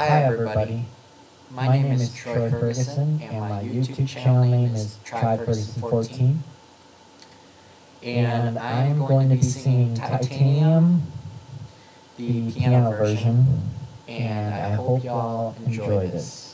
Hi, everybody. My, name is Troy Ferguson, and my YouTube channel name is Try Ferguson 14. And I'm going to be singing Titanium, the piano version, and I hope y'all enjoy this.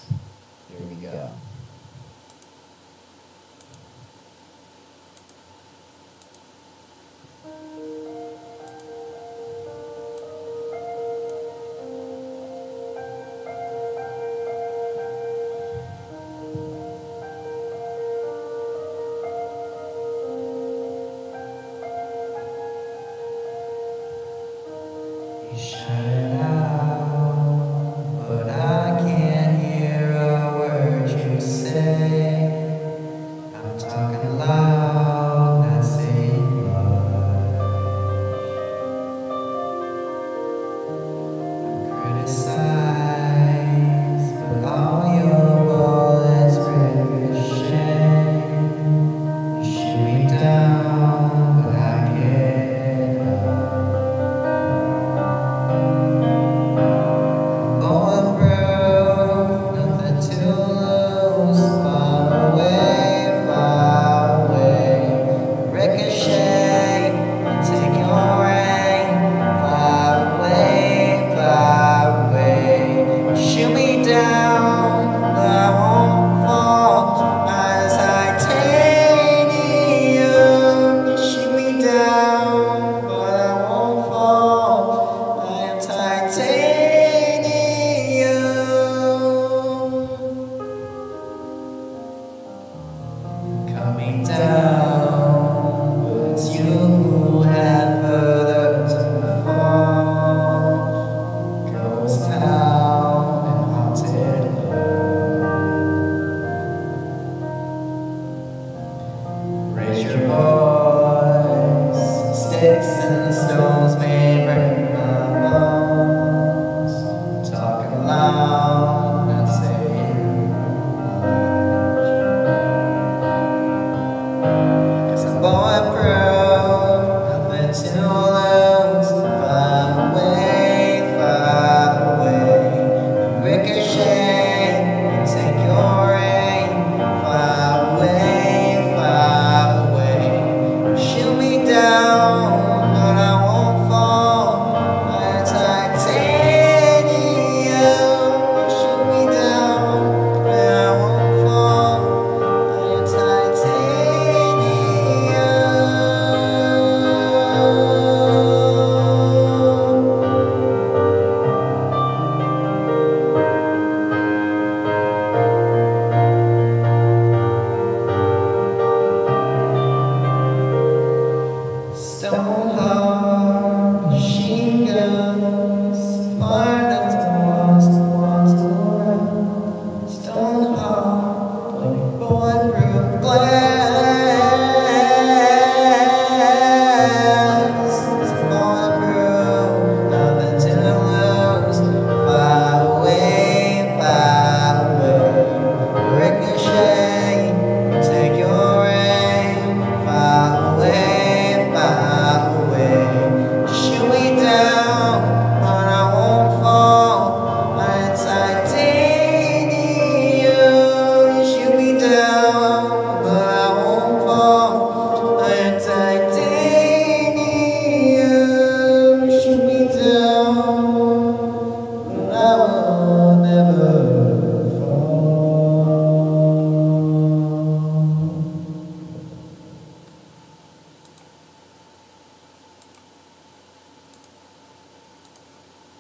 You shout it out, but I can't hear a word Stone hard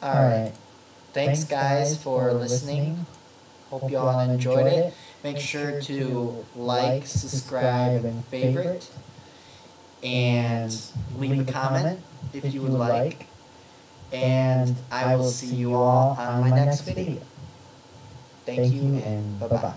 All right. Thanks, guys, for listening. Hope you all enjoyed it. Make sure to like, subscribe, and favorite. And leave a comment if you would like. And I will see you all on my next video. Thank you, and bye bye.